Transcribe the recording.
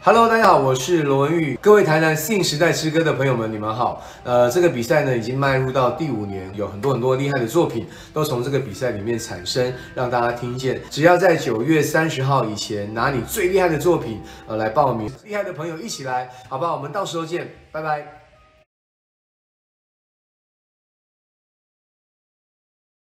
Hello，大家好，我是罗文玉。各位台南信时代诗歌的朋友们，你们好。呃，这个比赛呢已经迈入到第五年，有很多很多厉害的作品都从这个比赛里面产生，让大家听见。只要在九月三十号以前拿你最厉害的作品，呃，来报名，厉害的朋友一起来，好不好？我们到时候见，拜拜。